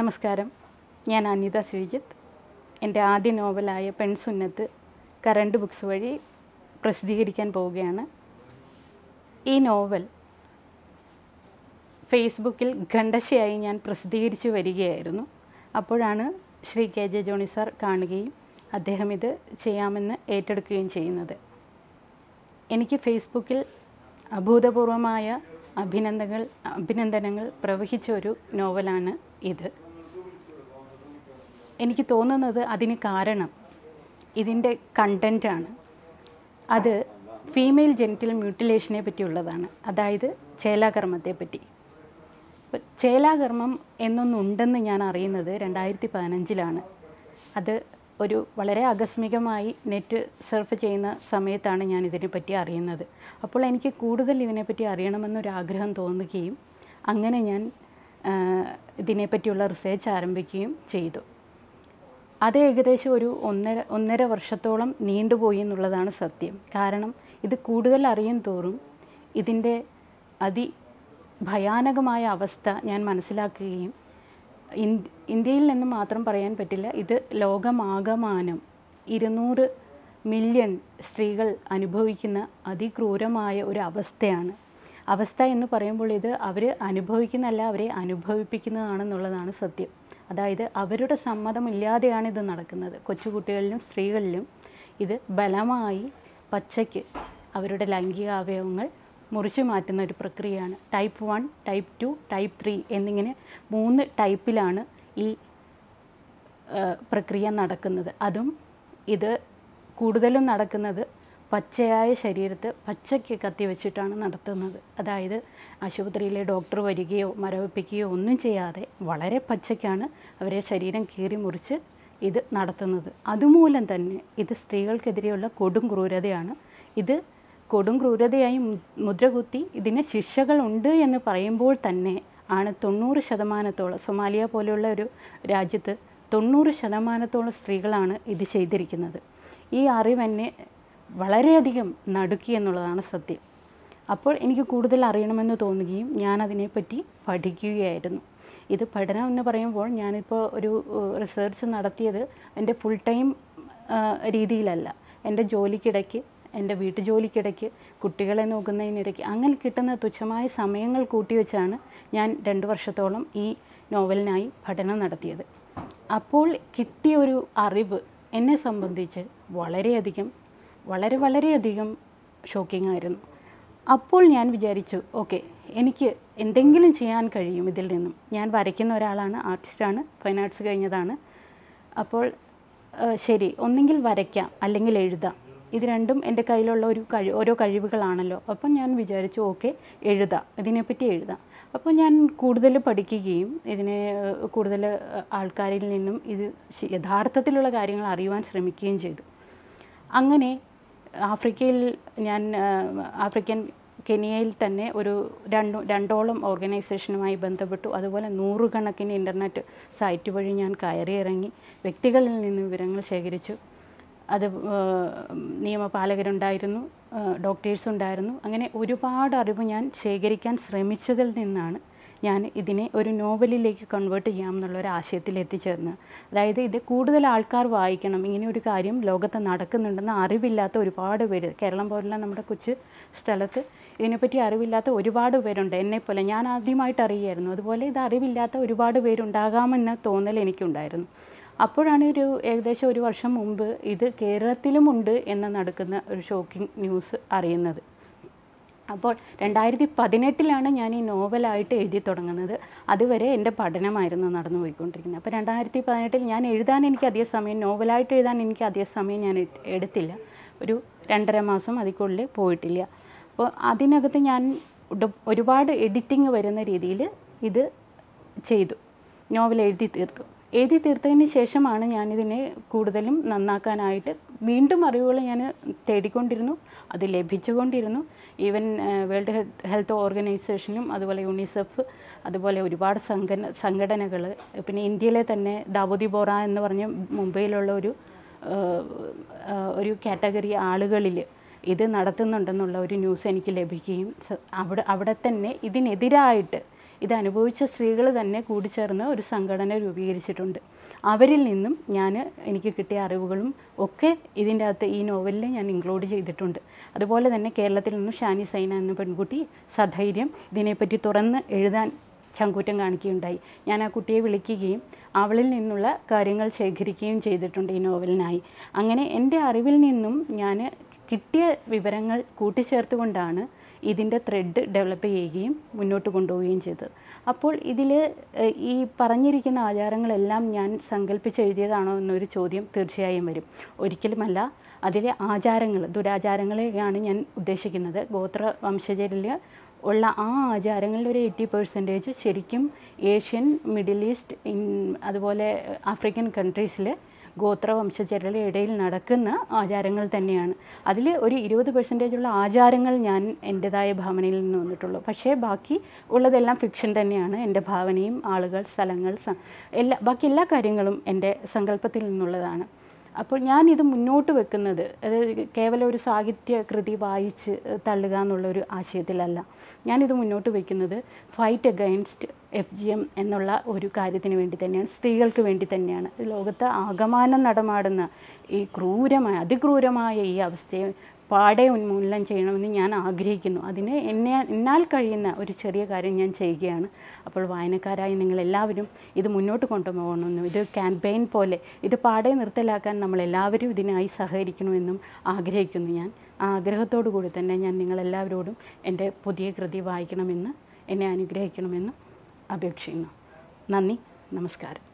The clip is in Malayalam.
നമസ്കാരം. ഞാൻ അനിത ശ്രീജിത്ത്. എന്റെ ആദ്യ നോവലായ പെൺസുന്നത്ത് കറണ്ട് ബുക്സ് വഴി പ്രസിദ്ധീകരിക്കാൻ പോവുകയാണ്. ഈ നോവൽ ഫേസ്ബുക്കിൽ ഖണ്ഡശയായി ഞാൻ പ്രസിദ്ധീകരിച്ചു വരികയായിരുന്നു. അപ്പോഴാണ് Shri K J Johny sir കാണുകയും അദ്ദേഹം ഇത് ചെയ്യാമെന്ന് ഏറ്റെടുക്കുകയും ചെയ്യുന്നത്. എനിക്ക് ഫേസ്ബുക്കിൽ അഭൂതപൂർവമായ അഭിനന്ദനങ്ങൾ അഭിനന്ദനങ്ങൾ പ്രവഹിച്ച ഒരു നോവലാണ് ഇത്. എനിക്ക് തോന്നുന്നത് അതിന് കാരണം ഇതിന്റെ കണ്ടന്റാണ്. അത് ഫീമെയിൽ ജെനിറ്റൽ മ്യൂട്ടിലേഷനെ പറ്റിയുള്ളതാണ്. അതായത് ചേലാകർമ്മത്തെ പറ്റി ചേലാകർമ്മം എന്നൊന്നുണ്ടെന്ന് ഞാൻ അറിയുന്നത് രണ്ടായിരത്തി പതിനഞ്ചിലാണ് അത് ഒരു വളരെ ആകസ്മികമായി നെറ്റ് സർഫ് ചെയ്യുന്ന സമയത്താണ് ഞാൻ ഇതിനെപ്പറ്റി അറിയുന്നത്. അപ്പോൾ എനിക്ക് കൂടുതൽ ഇതിനെപ്പറ്റി അറിയണമെന്നൊരാഗ്രഹം തോന്നുകയും അങ്ങനെ ഞാൻ ഇതിനെപ്പറ്റിയുള്ള റിസേർച്ച് ആരംഭിക്കുകയും ചെയ്തു. അത് ഏകദേശം ഒരു ഒന്നര ഒന്നര വർഷത്തോളം നീണ്ടുപോയി എന്നുള്ളതാണ് സത്യം. കാരണം ഇത് കൂടുതൽ അറിയും തോറും ഇതിന്റെ അതി ഭയാനകമായ അവസ്ഥ ഞാൻ മനസ്സിലാക്കുകയും ഇന്ത്യ ഇന്ത്യയിൽ നിന്ന് മാത്രം പറയാൻ പറ്റില്ല ഇത് ലോകമാകമാനം ഇരുന്നൂറ് മില്യൺ സ്ത്രീകൾ അനുഭവിക്കുന്ന അതിക്രൂരമായ ഒരു അവസ്ഥയാണ്. അവസ്ഥ എന്ന് പറയുമ്പോൾ ഇത് അവർ അനുഭവിക്കുന്നല്ല അവരെ അനുഭവിപ്പിക്കുന്നതാണെന്നുള്ളതാണ് സത്യം. അതായത് അവരുടെ സമ്മതമില്ലാതെയാണ് ഇത് നടക്കുന്നത്. കൊച്ചുകുട്ടികളിലും സ്ത്രീകളിലും ഇത് ബലമായി പച്ചയ്ക്ക് അവരുടെ ലൈംഗിക അവയവങ്ങൾ മുറിച്ചു മാറ്റുന്ന ഒരു പ്രക്രിയയാണ്. Type one type two type three എന്നിങ്ങനെ മൂന്ന് ടൈപ്പിലാണ് ഈ പ്രക്രിയ നടക്കുന്നത്. അതും ഇത് കൂടുതലും നടക്കുന്നത് പച്ചയായ ശരീരത്ത് പച്ചയ്ക്ക് കത്തി വെച്ചിട്ടാണ് നടത്തുന്നത്. അതായത് ആശുപത്രിയിലെ ഡോക്ടർ വരികയോ മരവിപ്പിക്കുകയോ ഒന്നും ചെയ്യാതെ വളരെ പച്ചയ്ക്കാണ് അവരെ ശരീരം കീറി മുറിച്ച് ഇത് നടത്തുന്നത്. അതുമൂലം തന്നെ ഇത് സ്ത്രീകൾക്കെതിരെയുള്ള കൊടും ക്രൂരതയാണ്. ഇത് കൊടും ക്രൂരതയായി മുദ്രകുത്തി ഇതിന് ശിക്ഷകളുണ്ട് എന്ന് പറയുമ്പോൾ തന്നെ ആണ് തൊണ്ണൂറ് ശതമാനത്തോളം സൊമാലിയ പോലെയുള്ള ഒരു രാജ്യത്ത് തൊണ്ണൂറ് ശതമാനത്തോളം സ്ത്രീകളാണ് ഇത് ചെയ്തിരിക്കുന്നത്. ഈ അറിവ് എന്നെ വളരെയധികം നടുക്കി എന്നുള്ളതാണ് സത്യം. അപ്പോൾ എനിക്ക് കൂടുതൽ അറിയണമെന്ന് തോന്നുകയും ഞാൻ അതിനെപ്പറ്റി പഠിക്കുകയായിരുന്നു. ഇത് പഠനം എന്ന് പറയുമ്പോൾ ഞാനിപ്പോൾ ഒരു റിസർച്ച് നടത്തിയത് എന്റെ ഫുൾ ടൈം രീതിയിലല്ല. എന്റെ ജോലിക്കിടയ്ക്ക് എന്റെ വീട്ടു ജോലിക്കിടയ്ക്ക് കുട്ടികളെ നോക്കുന്നതിനിടയ്ക്ക് അങ്ങനെ കിട്ടുന്ന തുച്ഛമായ സമയങ്ങൾ കൂട്ടിവെച്ചാണ് ഞാൻ രണ്ട് വർഷത്തോളം ഈ നോവലിനായി പഠനം നടത്തിയത്. അപ്പോൾ കിട്ടിയ ഒരു അറിവ് എന്നെ സംബന്ധിച്ച് വളരെയധികം വളരെ വളരെയധികം ഷോക്കിംഗ് ആയിരുന്നു. അപ്പോൾ ഞാൻ വിചാരിച്ചു ഓക്കെ എനിക്ക് എന്തെങ്കിലും ചെയ്യാൻ കഴിയും ഇതിൽ നിന്നും. ഞാൻ വരയ്ക്കുന്ന ഒരാളാണ് ആർട്ടിസ്റ്റാണ് ഫൈൻ ആർട്സ് കഴിഞ്ഞതാണ്. അപ്പോൾ ശരി ഒന്നെങ്കിൽ വരയ്ക്കാം അല്ലെങ്കിൽ എഴുതാം. ഇത് രണ്ടും എന്റെ കയ്യിലുള്ള ഒരു കഴി ഓരോ കഴിവുകളാണല്ലോ. അപ്പം ഞാൻ വിചാരിച്ചു ഓക്കെ എഴുതാം ഇതിനെപ്പറ്റി എഴുതാം. അപ്പോൾ ഞാൻ കൂടുതൽ പഠിക്കുകയും ഇതിനെ കൂടുതൽ ആൾക്കാരിൽ നിന്നും ഇത് യഥാർത്ഥത്തിലുള്ള കാര്യങ്ങൾ അറിയുവാൻ ശ്രമിക്കുകയും ചെയ്തു. അങ്ങനെ ആഫ്രിക്കയിൽ ഞാൻ ആഫ്രിക്കൻ കെനിയയിൽ തന്നെ ഒരു രണ്ട് രണ്ടോളം ഓർഗനൈസേഷനുമായി ബന്ധപ്പെട്ടു. അതുപോലെ നൂറുകണക്കിന് ഇന്റർനെറ്റ് സൈറ്റ് വഴി ഞാൻ കയറിയിറങ്ങി. വ്യക്തികളിൽ നിന്ന് വിവരങ്ങൾ ശേഖരിച്ചു. അത് നിയമപാലകരുണ്ടായിരുന്നു ഡോക്ടേഴ്സ് ഉണ്ടായിരുന്നു അങ്ങനെ ഒരുപാട് അറിവ് ഞാൻ ശേഖരിക്കാൻ ശ്രമിച്ചതിൽ നിന്നാണ് ഞാൻ ഇതിനെ ഒരു നോവലിലേക്ക് കൺവേർട്ട് ചെയ്യാം എന്നുള്ള ഒരു ആശയത്തിൽ എത്തിച്ചേർന്ന് അതായത് ഇത് കൂടുതൽ ആൾക്കാർ വായിക്കണം. ഇങ്ങനെ ഒരു കാര്യം ലോകത്ത് നടക്കുന്നുണ്ടെന്ന് അറിവില്ലാത്ത ഒരുപാട് പേര് കേരളം പോലുള്ള നമ്മുടെ കൊച്ചു സ്ഥലത്ത് ഇതിനെപ്പറ്റി അറിവില്ലാത്ത ഒരുപാട് പേരുണ്ട്. എന്നെപ്പോലെ ഞാൻ ആദ്യമായിട്ട് അറിയായിരുന്നു അതുപോലെ ഇത് അറിവില്ലാത്ത ഒരുപാട് പേരുണ്ടാകാമെന്ന തോന്നൽ എനിക്കുണ്ടായിരുന്നു. അപ്പോഴാണ് ഒരു ഏകദേശം ഒരു വർഷം മുമ്പ് ഇത് കേരളത്തിലുമുണ്ട് എന്ന് നടക്കുന്ന ഒരു ഷോക്കിംഗ് ന്യൂസ് അറിയുന്നത്. അപ്പോൾ രണ്ടായിരത്തി പതിനെട്ടിലാണ് ഞാൻ ഈ നോവലായിട്ട് എഴുതി തുടങ്ങുന്നത്. അതുവരെ എന്റെ പഠനമായിരുന്നു നടന്നു പോയിക്കൊണ്ടിരിക്കുന്നത് അപ്പോൾ രണ്ടായിരത്തി പതിനെട്ടിൽ ഞാൻ എഴുതാൻ എനിക്ക് അധിക സമയം നോവലായിട്ട് എഴുതാൻ എനിക്ക് അധിക സമയം ഞാൻ എട്- എടുത്തില്ല. ഒരു രണ്ടര മാസം അതിക്കുള്ളിൽ പോയിട്ടില്ല. അപ്പോൾ അതിനകത്ത് ഞാൻ ഒരുപാട് എഡിറ്റിംഗ് വരുന്ന രീതിയിൽ ഇത് ചെയ്തു. നോവൽ എഴുതി തീർത്തു. എഴുതി തീർത്തതിന് ശേഷമാണ് ഞാനിതിനെ കൂടുതലും നന്നാക്കാനായിട്ട് വീണ്ടും അറിവുകൾ ഞാൻ തേടിക്കൊണ്ടിരുന്നു. അത് ലഭിച്ചുകൊണ്ടിരുന്നു. ഈവൻ വേൾഡ് ഹെൽത്ത് ഓർഗനൈസേഷനും അതുപോലെ യൂണിസെഫ് അതുപോലെ ഒരുപാട് സംഘടന സംഘടനകൾ പിന്നെ ഇന്ത്യയിലെ തന്നെ ദാവൂദി ബോറ എന്ന് പറഞ്ഞ മുംബൈയിലുള്ള ഒരു ഒരു കാറ്റഗറി ആളുകളിൽ ഇത് നടത്തുന്നുണ്ടെന്നുള്ള ഒരു ന്യൂസ് എനിക്ക് ലഭിക്കുകയും അവിടെ അവിടെ തന്നെ ഇതിനെതിരായിട്ട് ഇത് അനുഭവിച്ച സ്ത്രീകൾ തന്നെ കൂടിച്ചേർന്ന് ഒരു സംഘടന രൂപീകരിച്ചിട്ടുണ്ട്. അവരിൽ നിന്നും ഞാൻ എനിക്ക് കിട്ടിയ അറിവുകളും ഒക്കെ ഇതിന്റെ അകത്ത് ഈ നോവലിൽ ഞാൻ ഇൻക്ലൂഡ് ചെയ്തിട്ടുണ്ട്. അതുപോലെ തന്നെ കേരളത്തിൽ നിന്നും ഷാനി സൈന എന്ന പെൺകുട്ടി സധൈര്യം ഇതിനെപ്പറ്റി തുറന്ന് എഴുതാൻ ചങ്കൂറ്റം കാണിക്കുകയുണ്ടായി. ഞാൻ ആ കുട്ടിയെ വിളിക്കുകയും അവളിൽ നിന്നുള്ള കാര്യങ്ങൾ ശേഖരിക്കുകയും ചെയ്തിട്ടുണ്ട് ഈ നോവലിനായി. അങ്ങനെ എന്റെ അറിവിൽ നിന്നും ഞാൻ കിട്ടിയ വിവരങ്ങൾ കൂട്ടിച്ചേർത്തുകൊണ്ടാണ് ഇതിന്റെ ത്രെഡ് ഡെവലപ്പ് ചെയ്യുകയും മുന്നോട്ട് കൊണ്ടുപോവുകയും ചെയ്തത് അപ്പോൾ ഇതിൽ ഈ പറഞ്ഞിരിക്കുന്ന ആചാരങ്ങളെല്ലാം ഞാൻ സങ്കല്പിച്ചെഴുതിയതാണോ എന്നൊരു ചോദ്യം തീർച്ചയായും വരും. ഒരിക്കലുമല്ല അതിലെ ആചാരങ്ങൾ ദുരാചാരങ്ങളെയാണ് ഞാൻ ഉദ്ദേശിക്കുന്നത്. ഗോത്ര വംശജരിൽ ഉള്ള ആ ആചാരങ്ങളിൽ ഒരു എയ്റ്റി പെർസെന്റേജ് ശരിക്കും ഏഷ്യൻ മിഡിൽ ഈസ്റ്റ് അതുപോലെ ആഫ്രിക്കൻ കൺട്രീസിൽ ഗോത്രവംശജരുടെ ഇടയിൽ നടക്കുന്ന ആചാരങ്ങൾ തന്നെയാണ്. അതിൽ ഒരു ഇരുപത് ഉള്ള ആചാരങ്ങൾ ഞാൻ എന്റെതായ ഭാവനയിൽ നിന്ന് വന്നിട്ടുള്ളൂ. പക്ഷേ ബാക്കി ഉള്ളതെല്ലാം ഫിക്ഷൻ തന്നെയാണ്. എന്റെ ഭാവനയും ആളുകൾ സ്ഥലങ്ങൾ എല്ലാ ബാക്കി എല്ലാ കാര്യങ്ങളും എന്റെ സങ്കല്പത്തിൽ നിന്നുള്ളതാണ്. അപ്പോൾ ഞാനിത് മുന്നോട്ട് വെക്കുന്നത് അതായത് കേവലം ഒരു സാഹിത്യ കൃതി വായിച്ച് തള്ളുക എന്നുള്ള എന്നുള്ളൊരു ആശയത്തിലല്ല. ഞാനിത് മുന്നോട്ട് വെക്കുന്നത് fight against F G M എന്നുള്ള ഒരു കാര്യത്തിന് വേണ്ടി തന്നെയാണ് സ്ത്രീകൾക്ക് വേണ്ടി തന്നെയാണ്. ലോകത്ത് ആകമാനം നടമാടുന്ന ഈ ക്രൂരമായ അതിക്രൂരമായ ഈ അവസ്ഥയെ പാടെ ഉന്മൂലനം ചെയ്യണമെന്ന് ഞാൻ ആഗ്രഹിക്കുന്നു. അതിന് എന്നെ എന്നാൽ കഴിയുന്ന ഒരു ചെറിയ കാര്യം ഞാൻ ചെയ്യുകയാണ്. അപ്പോൾ വായനക്കാരായി നിങ്ങളെല്ലാവരും ഇത് മുന്നോട്ട് കൊണ്ടുപോകണമെന്നും ഇത് ക്യാമ്പയിൻ പോലെ ഇത് പാടെ നിർത്തലാക്കാൻ നമ്മളെല്ലാവരും ഇതിനായി സഹകരിക്കണമെന്നും ആഗ്രഹിക്കുന്നു ഞാൻ. ആ ആഗ്രഹത്തോടു കൂടി തന്നെ ഞാൻ നിങ്ങളെല്ലാവരോടും എന്റെ പുതിയ കൃതി വായിക്കണമെന്ന് എന്നെ അനുഗ്രഹിക്കണമെന്നും അപേക്ഷിക്കുന്നു. നന്ദി നമസ്കാരം.